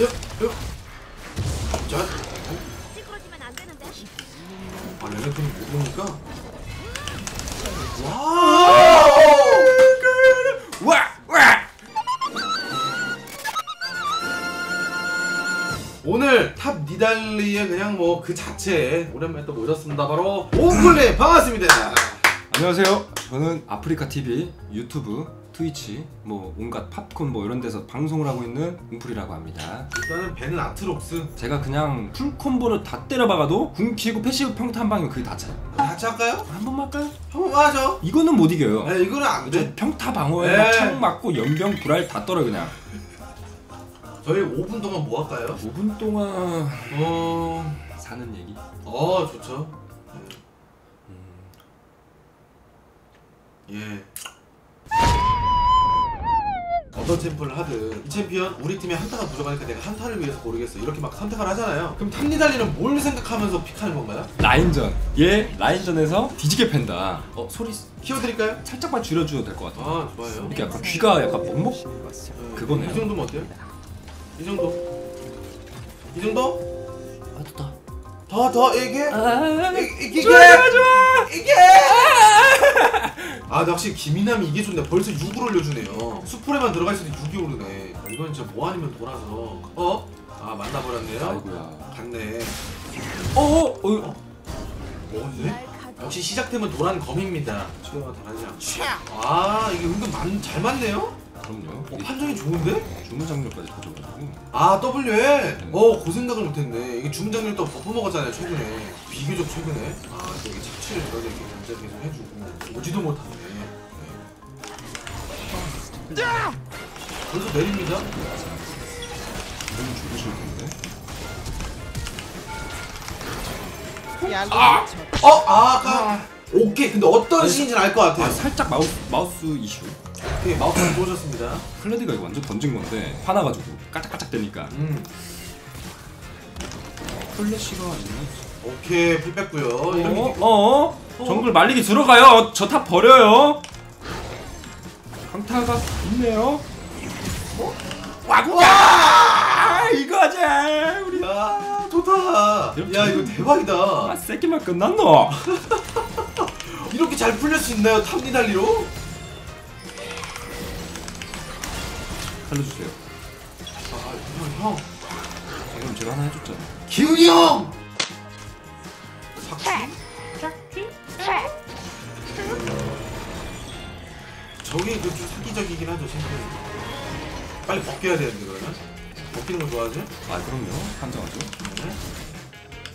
여, 자, 찌그러지면 안 되는데. 아 레넥톤이 모르니까. 와! 와! 와! 오늘 top 니달리의 그냥 뭐 그 자체 오랜만에 또 모셨습니다. 바로 옹클리 반갑습니다. 안녕하세요. 저는 아프리카 TV, 유튜브, 트위치, 뭐 온갖 팝콘 뭐 이런 데서 방송을 하고 있는 웅플이라고 합니다. 일단은 ban은 아트록스. 제가 그냥 full combo를 다 때려박아도 궁 키고 passive 평타 한 방이면 그게 다 차요. 같이 할까요? 한 번만 할까요? 한번 하죠. 이거는 못 이겨요. 네, 이거는 안저 돼. 평타 방어에 네. 막창 맞고 염병 불알 다 떨어 요 그냥. 저희 5분 동안 뭐 할까요? 5분 동안 어, 사는 얘기. 어 좋죠. 예. 어떤 챔프를 하든 이 챔피언 우리 팀에 한타가 부족하니까 내가 한타를 위해서 고르겠어 이렇게 막 선택을 하잖아요 그럼 탑니달리는 뭘 생각하면서 픽하는 건가요? 라인전. 얘 라인전에서 뒤지게 팬다. 어 소리 키워드릴까요? 살짝만 줄여줘도 될 것 같아. 아 좋아요 이렇게 약간 귀가 약간 먹먹. 네, 그거네요. 이 정도면 어때요? 이 정도 이 정도? 아 좋다. 더 더 이게 아, 이- 이게 좋아 좋아. 이게 아, 근데 확실히 김이남이 이게 좋네. 벌써 6을 올려주네요. 수풀에만 들어가 있어도 6이 오르네. 이건 진짜 뭐 아니면 돌아서. 어? 아, 만나버렸네요. 아이고야. 갔네. 어, 어, 어. 먹었네? 역시 시작되면 도란 검입니다. 최대한 다르지. 아, 이게 은근 만, 잘 맞네요? 그럼요. 어, 판정이 좋은데? 주문 장르까지 가져가지고. 아, W에? 어, 그 생각을 못했네. 이게 주문장률 또 버프 먹었잖아요, 최근에. 비교적 최근에. 아, 또 이게 착취를 저렇게 이렇게 견제 계속 해주고. 오지도 못하네. 네. 벌써 내립니다. 너무 죽으실 텐데. 어, 아, 아까. 오케이. 근데 어떤 시인지는 알것 아, 같아요. 살짝 마우스 마우스 이슈. 오케이, 마우스를 꽂았습니다. 클레드가 이거 완전 던진 건데 화나가지고 까짝까짝 되니까. 음, 플래시가 있네. 오케이. 플 뺐고요. 어, 이렇게. 어, 어, 정글 말리기 들어가요. 저 top 버려요. 강타가 있네요. 어? 와구야! 이거지 우리. 야, 좋다. 이렇게 야, 이거 아 대박이다. 새끼만 끝났노. 이렇게 잘 풀릴 수 있나요? top 니달리로? 살려주세요. 아, 형, 형. 방금 제가 하나 해줬잖아. 기훈이 형! 저게 그좀 사기적이긴 하죠, 챔피언이. 빨리 벗겨야 되는데, 그러면? 벗기는 거 좋아하지? 아 그럼요. 한정하죠. 네.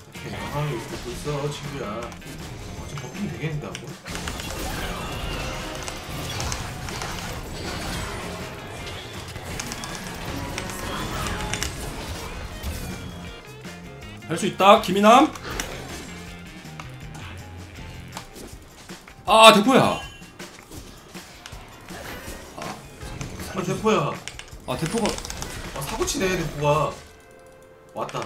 오케이. 아, 이거 벗고 있어, 친구야. 어, 지금 벗기면 되겠는데, 하고. 할 수 있다 김이남. 아 대포야. 아, 대포야. 아 대포가 아, 사고치네, 대포가. 왔다.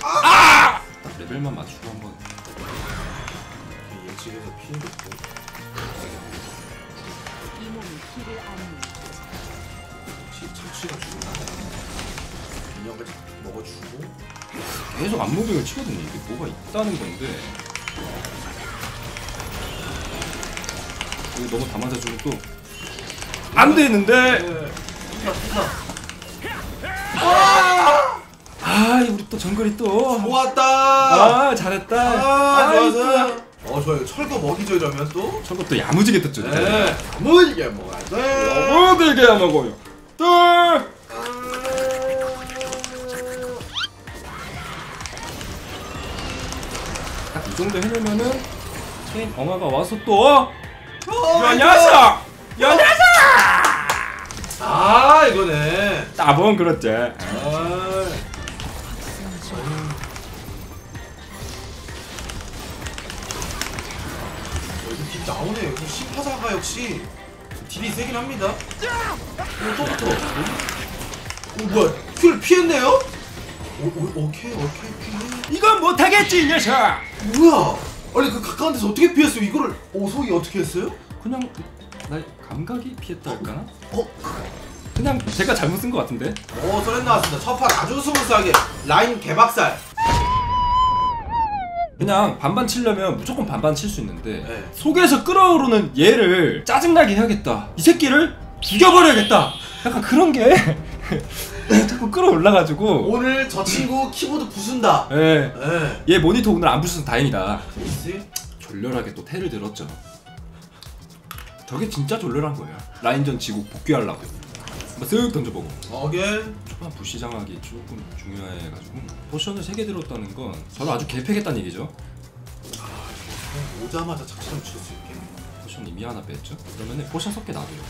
딱 레벨만 맞추고 한번. 오케이, 예측에서 피해줬고. 이 몸이 길을 아는 치- 착취가 죽는다. 인형까지 먹어주고. 계속 안무빙을 치거든요. 이게 뭐가 있다는 건데. 이거 너무 다 맞아주면 또안 되는데. 진짜. 아 우리 또 정글이 또. 좋았다. 아 잘했다. 아, 아이, 좋았어. 어, 좋아요. 철거 먹이죠, 이러면 또. 저것도 야무지게 떴죠. 진짜. 네. 뭐 이게 뭐가 돼? 너무 되게 먹어요. 또. 이 정도 해놓으면은 체인 엉아가 와서 또 어, 야 녀석! 야 녀석! 아, 이거네. 따봉 그렇지 아. 어, 딜 나오네. 그 심파사가 역시 deal이 세긴 합니다. 오, 또 붙어. 오, 뭐야. Q를 피했네요? 오, 오, 오케이, 오케이, 피해. 이건 못하겠지 이 녀석 뭐야? 아니, 그 가까운 데서 어떻게 피했어요? 이거를, 오, 소희 어떻게 했어요? 그냥 나 감각이 피했다 할까나? 어? 그냥 제가 잘못 쓴 것 같은데. 오 서렌 나왔습니다 첫판 아주 smooth하게 라인 개박살 그냥 반반 치려면 무조건 반반 칠 수 있는데 네. 속에서 끓어오르는 얘를 짜증나게 해야겠다. 이 새끼를 죽여버려야겠다. 약간 그런 게 자꾸 끌어올라가지고. 오늘 저 친구 키보드 부순다 예. 예 얘 모니터 오늘 안 부셔서 다행이다. 있지? 졸렬하게 또 태를 들었죠. 저게 진짜 졸렬한 거예요. 라인전 지고 복귀하려고. 한번 쓱 던져보고. 어겐 초반 부시장하기 조금 중요해가지고 potion을 3개 들었다는 건 저를 아주 개패겠다는 얘기죠. 오자마자 착취 좀 칠 수 있게 potion 이미 하나 뺐죠. 그러면 potion 섞게 놔둬요.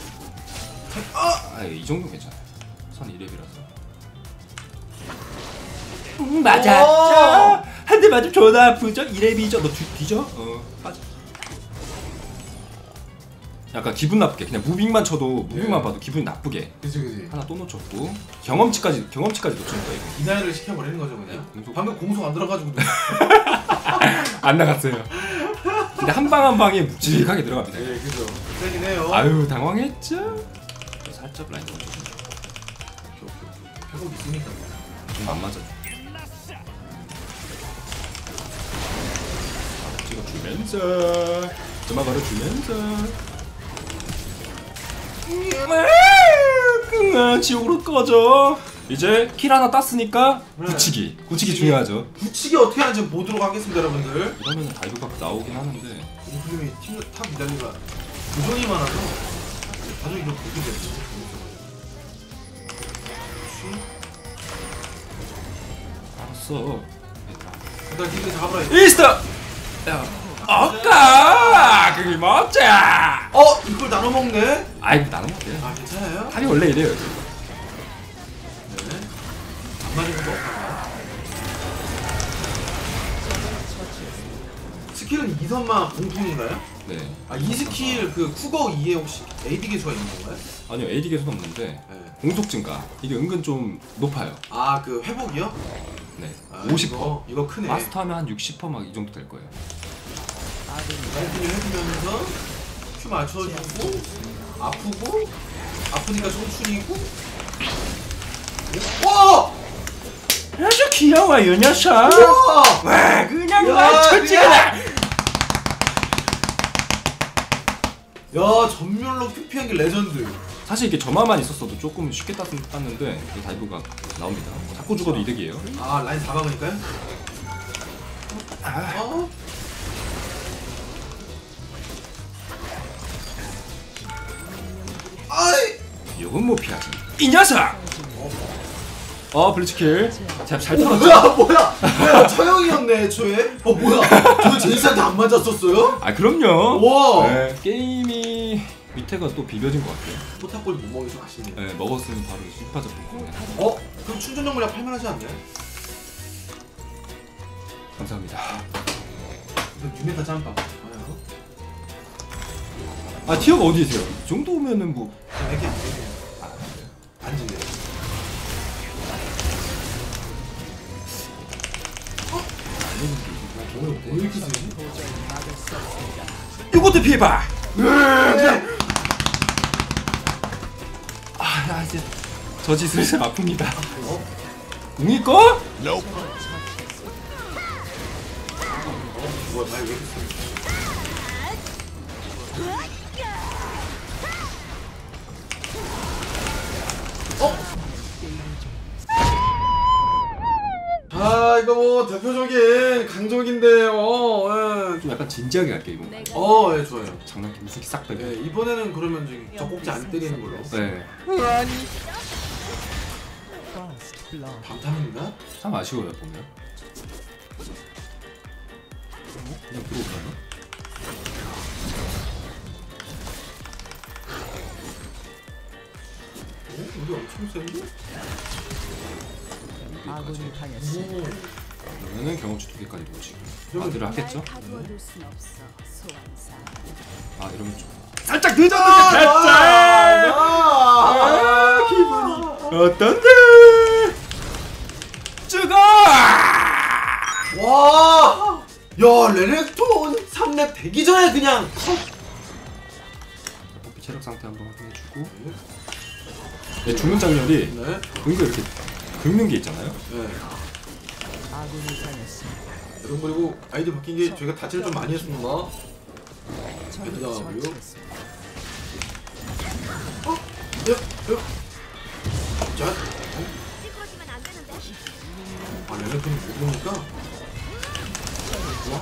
아! 아, 이 정도 괜찮아요. 선 2렙이라서. 음, 맞았죠. 한대 맞으면 존나 아프죠. 2렙이죠. 너 뒤, 뒤져? 어, 빠져. 약간 기분 나쁘게 그냥 moving만 쳐도 moving만 네. 봐도 기분이 나쁘게 그치 그치 하나 또 놓쳤고 경험치까지 경험치까지 놓친 거예요. 이거. 이나이를 시켜버리는 거죠 그냥 네, 공속. 방금 공속 안 들어가지고 안 나갔어요. 근데 한 방 한 방에 묵직하게 들어갑니다. 네 그죠 세긴 해요 아유 당황했죠. 살짝 라인 좀 회복 있으니까 안 맞아. 찍어주면서 점화 걸어주면서 아, 지옥으로 꺼져. 이제 킬 하나 땄으니까 네. 굳히기. 굳히기 굳히기. 중요하죠. 붙이기 어떻게 하는지 보도록 하겠습니다 여러분들 이러면 다이브 각 나오긴 하는데 공수님이 팀탑 미달리가 도전이 많아서 이거 보게 되죠 알았어. 일단 딜을 잡아라. 이스터. 야, 어까 그게 먹자. 어? 이걸 나눠 먹네? 아이고 나는 못해. 아 괜찮아요? 답이 원래 이래요. 네. 안 맞은 없다 스킬은 이선마 공통인가요? 네. 아 이 스킬 그 쿠거 2에 혹시 AD 개수가 있는 건가요? 아니요 AD 개수는 없는데 네. 공속 증가 이게 은근 좀 높아요. 아 그 회복이요? 네. 아, 50%. 이거, 이거 크네 마스터하면 한 60%막 이 정도 될 거예요. 해주면서 Q 맞춰주고 아프고 아프니까 청춘이고 와! 아주 귀여워 이 녀석. 우와! 와 그냥 야, 맞췄잖아. 야 점멸로 Q 피한 게 레전드 사실 이게 점화만 있었어도 조금 쉽게 땄, 땄는데 이게 dive가 나옵니다. 자꾸 죽어도 이득이에요. 아 라인 4방이니까요? 아, 어? 아이! 이건 못 피하지. 이 녀석. 어 블리츠킬. 잘잘 털었죠. 뭐야 뭐야 뭐야 처형이었네 애초에 어 뭐야 저 제이스한테 안 맞았었어요? 아 그럼요. 와 네, 게임이 밑에가 또 비벼진 것 같아요. 포탑골 못 먹어서 아쉽네 네, 먹었으면 바로 슈퍼 잡고 어? 그럼 충전용 물약 팔만하지 않나요? 감사합니다. 이거 유메타 짬밥 아 티어가 어디세요? 이 정도면은 뭐 이렇게 이렇게 아, 앉을래 오늘 왜 이렇게 세지? 이것도 피해봐. 네. 아, 나 이제 저지 슬슬 아픕니다. 어? 웅이 거? 어? 아 이거 뭐 대표적인 강적인데요 예. 좀 약간 진지하게 갈게 이번. 어, 예, 좋아요. 장난기 무섭게 싹 빼고. 예, 이번에는 그러면 저기 젖꼭지 안 때리는 걸로. 네. 방탄인가? 참 아쉬워요 보면. 그냥 들어오려나? 어? 우리 엄청 센데? 여기까지. 오. 그러면은 경험치 두 개까지 모지. 그러면 아들을 하겠죠? 소환사 아 이러면 좀 살짝 늦었는데 아, 살짝. 아, 기분이 어떤데? 죽어! 와! 야, 레넥톤 3렙 되기 전에 그냥 컷! 뽀삐 체력 상태 한번 확인해주고 네, 죽는 장면이 네. 은근 이렇게 긁는 게 있잖아요. 네. 여러분 그리고 아이디 바뀐 게 저희가 다치를 좀 많이 했습니다. 대단하고요. 처치했습니다. 어? 네. 네. 자. 아 레벨톤이 못 보니까. 와.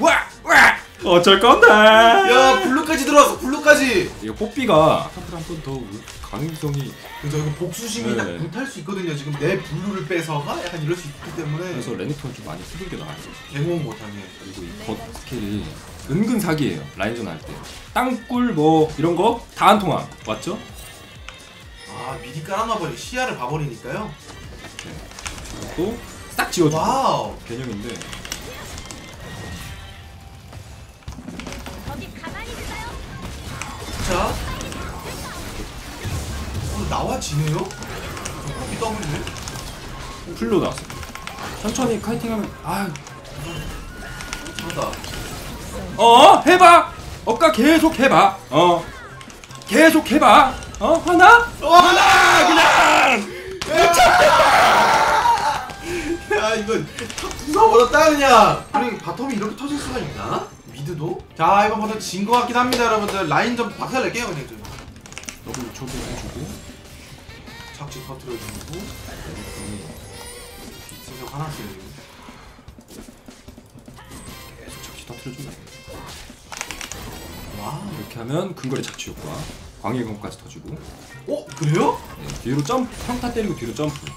와! 와! 어쩔 건데? 야 블루까지 들어왔어. 블루 까지. 이거 뽀삐가 한번 더 가능성이 그래서 이거 복수심이 딱 네. 불탈 수 있거든요. 지금 내 블루를 빼서가 약간 이럴 수 있기 때문에 그래서 레니톤 좀 많이 쓰는 게 나아요. 대공 못하게. 그리고 이 덫 스킬이 은근 사기예요. 라인전 할 때. 땅굴 뭐 이런 거 다 안 통함. 맞죠? 아 미리 깔아놔버리 시야를 봐버리니까요. 또 싹 지워주고 와우. 개념인데 어, 나와지네요? 커피 더블이네? 풀로 나왔어. 천천히 kiting하면 아 잘한다. 어 해봐. 어까 계속 해봐. 어 계속 해봐. 어 하나? 어, 하나! 그냥! 야, 이거 다 부숴버렸다, 그냥! 그래, 바텀이 이렇게 터질 수가 있나? 미드도? 자, 이번 판은 진 것 같긴 합니다, 여러분들. 라인 좀 박살낼게요, 그냥 좀. 더블 초기 해주고 착지 터트려주고. 진짜 화났어요, 지금. 계속 착시 터트려주고 와. 이렇게 하면 근거리 착취 효과 광해검까지 터지고 어? 그래요? 네, 뒤로 점프 평타 때리고 뒤로 점프 이거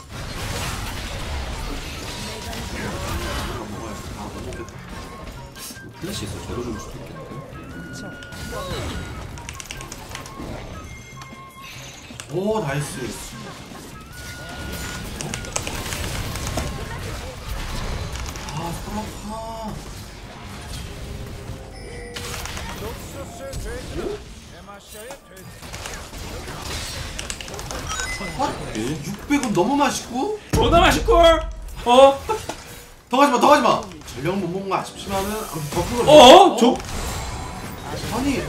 먹어야 돼. 아, 못 먹겠다. 플래시 있어 저도 줄 수도 있겠는데 적 오, 나이스. 아, 소라카. 오케이 600은 너무 맛있고 존나 맛있걸 어? 더 가지마 더 가지마 전령 못 먹은 거 아쉽지만은 아무튼 더 큰걸 어? 저 아니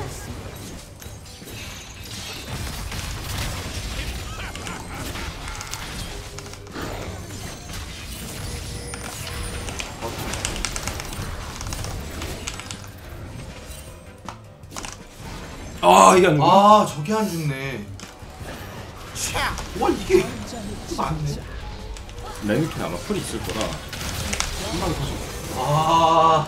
아 이게 안 나와 아 저게 안 죽네. 샤! 와 이게? 좀 많네. 레니톤 아마 풀이 있을 거라. 한방 터져. 아,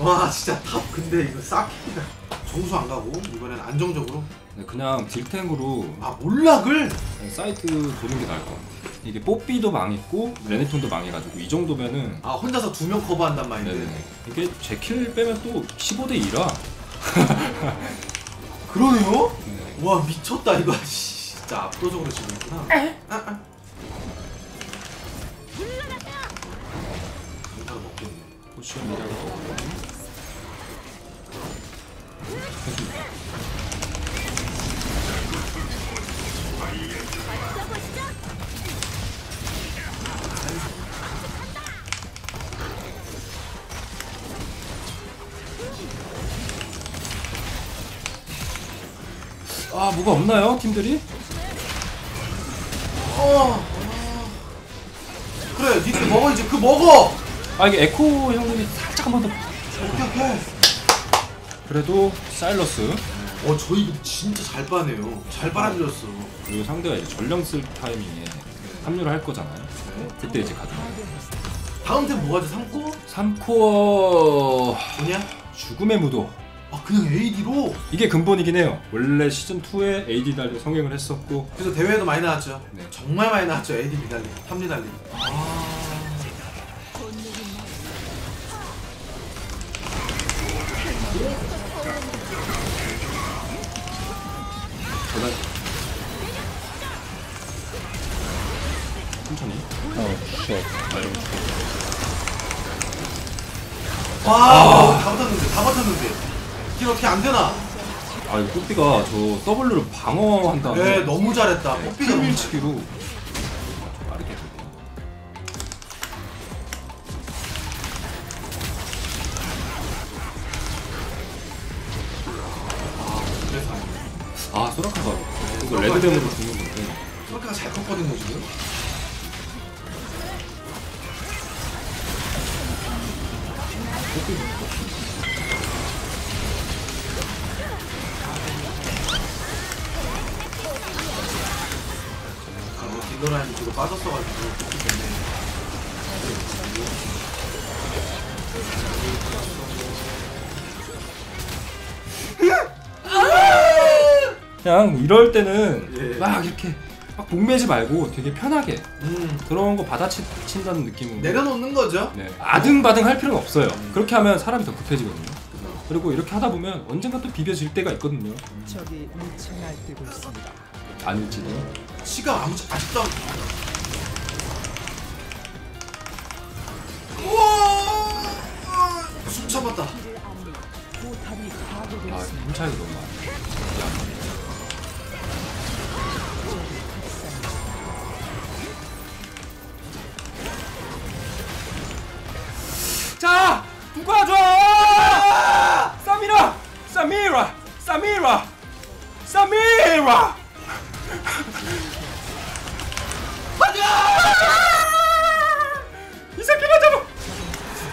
와 진짜 탑. 근데 이거 싹이다 정수 안 가고 이번엔 안정적으로? 네, 그냥 딜탱으로. 아 몰락을 그냥 사이드 도는 게 나을 것 같아 이게 뽀삐도 망했고 레넥톤도 망해가지고 이 정도면은 아 혼자서 두 명 커버한단 마인드 네네 이게 제 킬 빼면 또 15대 2라 그러네요? 네. 와 미쳤다 이거 씨, 진짜 압도적으로 지는구나 아, 아. 강타로 먹겠네 포션이라고 아 뭐가 없나요 팀들이? 어, 어. 그래 니들 먹어 이제 그 먹어 아 이게 에코 형님이 살짝 한 번 더 오케이 오케이 그래도 사일러스 어 저희 근데 진짜 잘 빠네요 잘 빨아들였어 그리고 상대가 이제 전령 쓸 타이밍에 합류를 할 거잖아요 네. 그때 이제 가죠 다음 템 뭐가지? 3코? 3코어 뭐냐? 죽음의 무도 아 그냥 AD로? 이게 근본이긴 해요. 원래 시즌 2에 AD 달리 성행을 했었고. 그래서 대회에도 많이 나왔죠? 네. 정말 많이 나왔죠? AD 니달리 탑 니달리. 아. 전화 천천히. 와, 다 버텼는데, 다 버텼는데. 이게 어떻게 안 되나? 아 이거 뽀삐가 저 W를 방어한 다음에 네, 너무 잘했다. 너무 잘했다. 밀치기로 아, 뭐 딜러라인이 뒤로 빠졌어가지고. 그렇기 때문에 그냥 이럴 때는 예. 막 이렇게 막 목매지 말고 되게 편하게 음, 들어온 거 받아친다는 느낌으로. 내려놓는 거죠? 네. 아등바등 할 필요는 없어요. 그렇게 하면 사람이 더 급해지거든요 그리고 이렇게 하다 보면 언젠가 또 비벼질 때가 있거든요. 적이 미쳐 날뛰고 있습니다. 아닐지도 치가 아무 아직도 안- 우와! 숨 참았다. 아 힘 차이가 너무 많아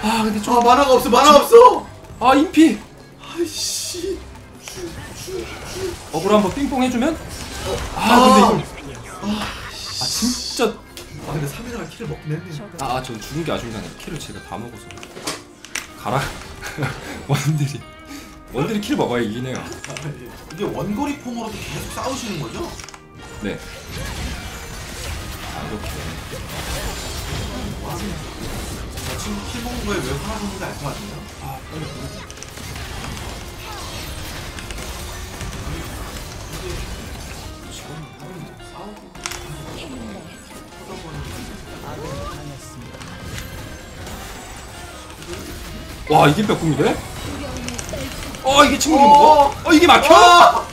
아 근데 아좀 마나가 없어 마나가 없어! 아 인피! 아이씨. 어그로 한번 핑퐁 해주면? 아 근데 이거 아 진짜 아 근데 사미라가 킬을 먹긴 했네. 아, 전 죽은 게 아쉬운 게 아니라 킬을 제가 다 먹어서. 가라. 원딜이. 원딜이 킬 먹어야 이기네요. 아, 예. 이게 원거리 폼으로도 계속 싸우시는 거죠? 네. 아, 이렇게 먹는 거에 왜 화나는지 알 것 같네요 아 빨리 보내 아군이 당했습니다. 와 이게 뼈꿈이래? 어 이게 친구이 먹어? 어 이게 막혀?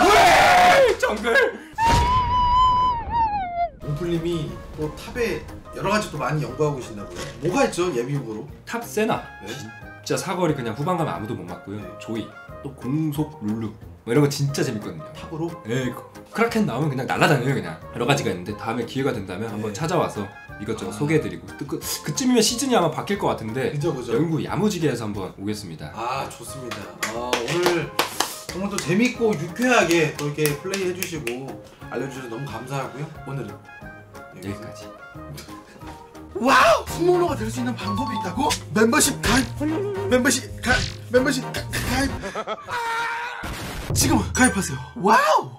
왜 정글 웅플님이 또 탑에 여러 가지 또 많이 연구하고 계신다고요? 뭐가 있죠? 예비 후보로? 탑 세나. 네. 진짜 사거리 그냥 후반 가면 아무도 못 맞고요. 네. 조이 또 공속 룰루. 뭐 이런 거 진짜 재밌거든요. 탑으로? 예, 크라켄 나오면 그냥 날아다녀요 그냥. 여러 가지가 있는데 다음에 기회가 된다면 한번 네. 찾아와서 이것저것 아. 소개해드리고. 또 그, 그쯤이면 시즌이 아마 바뀔 것 같은데 그죠 그죠. 연구 야무지게 해서 한번 오겠습니다. 아 좋습니다. 아, 오늘 정말 또 재밌고 유쾌하게 또 이렇게 플레이 해주시고 알려주셔서 너무 감사하고요. 오늘은 여기까지 와우! summoner가 될 수 있는 방법이 있다고? 멤버십 가입! 멤버십 가입! 멤버십 가, 가입! 지금 가입하세요 와우!